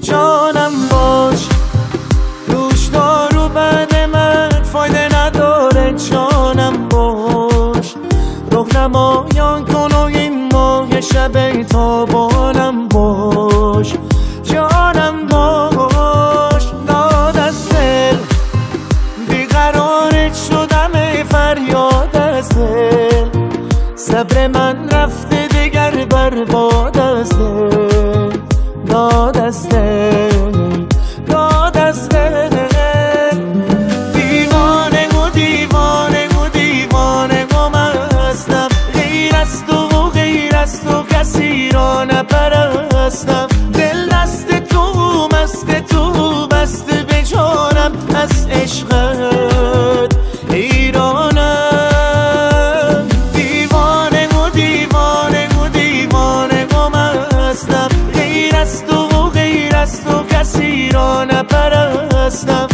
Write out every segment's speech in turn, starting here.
جانم باش. روش دارو بعد من فایده نداره. جانم باش. نمایان کن و این ماه شب تابانم باش. جانم باش. داد از دل. بیقرارت شدم فریاد از دل. صبر من رفته از دل داد از دل داد از دل دیوانه و دیوانه و دیوانه و مستم. غیر از تو و غیر از تو کسی را نپرستم. نپرستم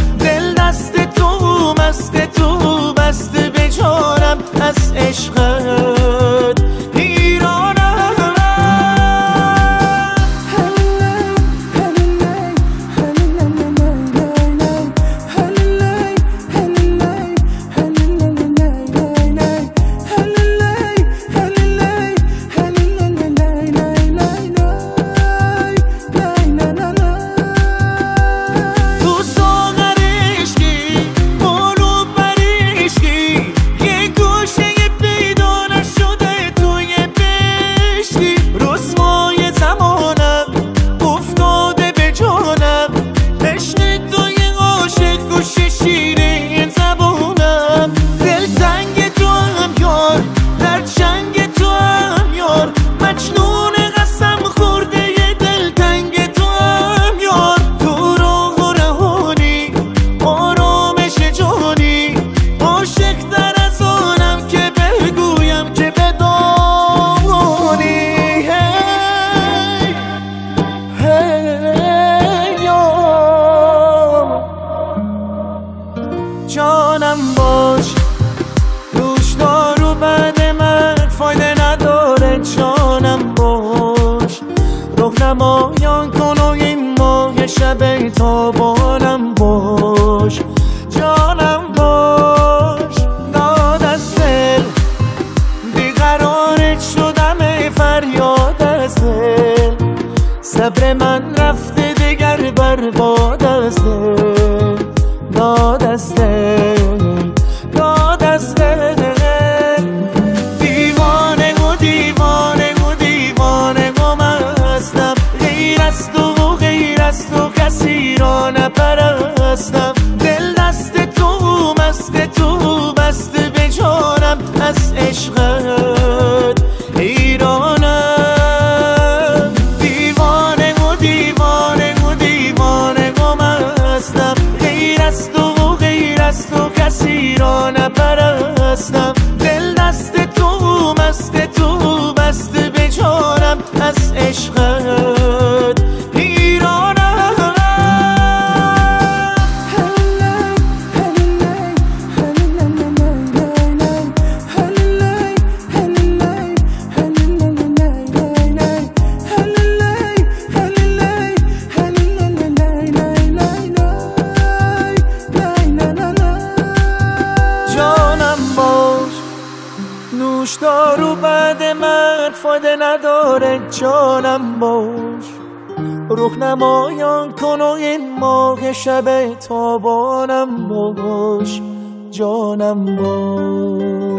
نمایان کن و این ماه شب تابانم باش. جانم باش. داد دل. بیقرارت شدم فریاد از دل. صبر من رفته دیگر برباد از دل. داد از دل. از تو کسی را نپرستم. دل دست تو مست تو بسته به جانم. از نوش دارو بعد من فایده نداره جانم باش. روح نمایان کن و این ماه شب تابانم باش. جانم باش.